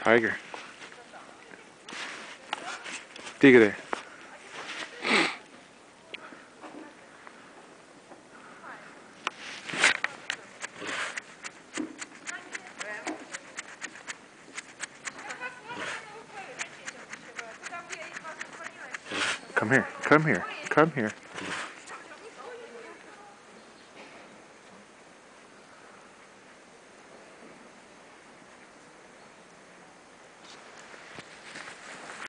Tiger. Tigre. Come here. Come here. Come here.